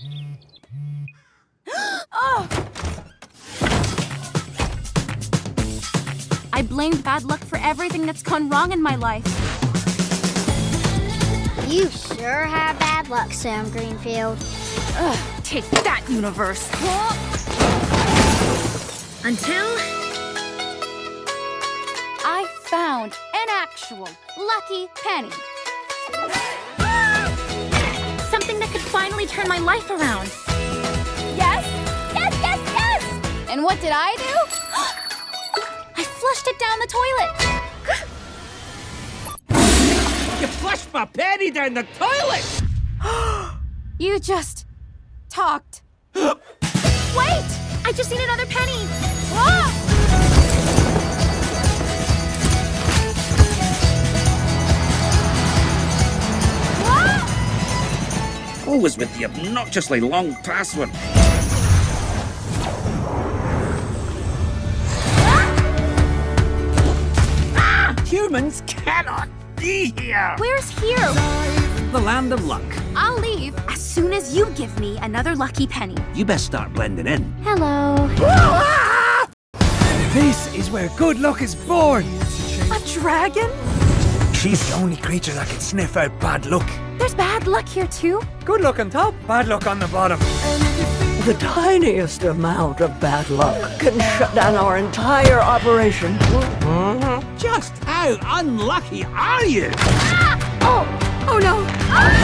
I blamed bad luck for everything that's gone wrong in my life. You sure have bad luck, Sam Greenfield. Ugh, take that, universe. Until I found an actual lucky penny. Something that could finally turn my life around. Yes, yes, yes, yes! And what did I do? I flushed it down the toilet. You flushed my penny down the toilet! You just talked. Wait! I just need another penny. Ah! Always with the obnoxiously long password. Humans cannot be here! Where's here? The land of luck. I'll leave as soon as you give me another lucky penny. You best start blending in. Hello. This is where good luck is born. A dragon? She's the only creature that can sniff out bad luck. There's bad luck here too. Good luck on top, bad luck on the bottom. The tiniest amount of bad luck can shut down our entire operation. Mm-hmm. Just how unlucky are you? Ah! Oh, oh no. Ah!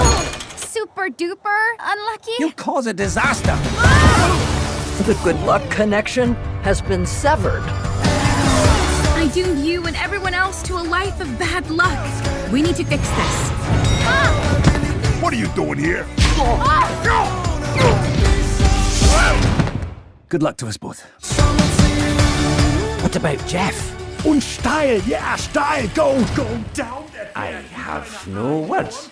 Oh, super duper unlucky. You'll cause a disaster. Ah! The good luck connection has been severed. I doomed you and everyone else to a life of bad luck. We need to fix this. What are you doing here? Good luck to us both. What about Jeff? Unstyle, yeah, style, go, go down. I have no words.